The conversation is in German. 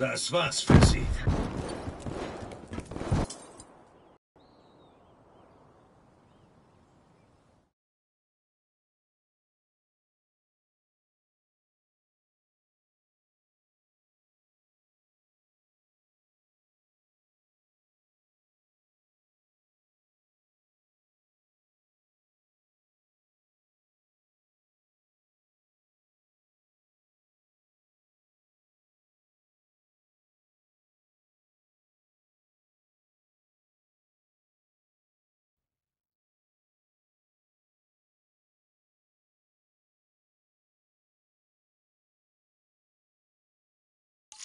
Das war's für Sie.